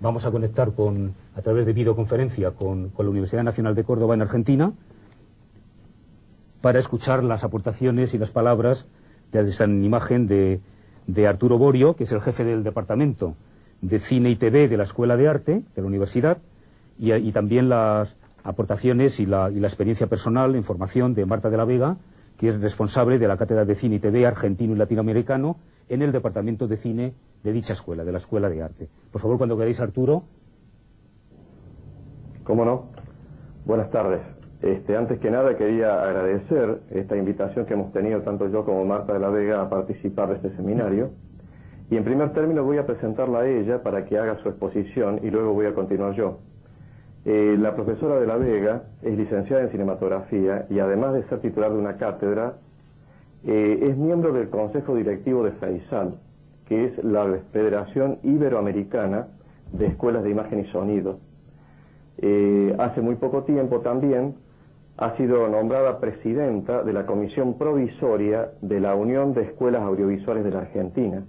vamos a conectar con, a través de videoconferencia con, la Universidad Nacional de Córdoba en Argentina para escuchar las aportaciones y las palabras de esta imagen de, de Arturo Borio, que es el jefe del departamento de cine y TV de la Escuela de Arte de la Universidad, y, y también las aportaciones y la, y la experiencia personal, información de Marta de la Vega, que es responsable de la Cátedra de Cine y TV argentino y latinoamericano en el Departamento de Cine de dicha escuela, de la Escuela de Arte. Por favor, cuando queráis, Arturo. ¿Cómo no? Buenas tardes. Este, antes que nada quería agradecer esta invitación que hemos tenido tanto yo como Marta de la Vega a participar de este seminario. Y en primer término voy a presentarla a ella para que haga su exposición y luego voy a continuar yo. Eh, la profesora de la Vega es licenciada en cinematografía y además de ser titular de una cátedra, eh, es miembro del Consejo Directivo de FEISAL, que es la Federación Iberoamericana de Escuelas de Imagen y Sonido. Eh, hace muy poco tiempo también ha sido nombrada presidenta de la Comisión Provisoria de la Unión de Escuelas Audiovisuales de la Argentina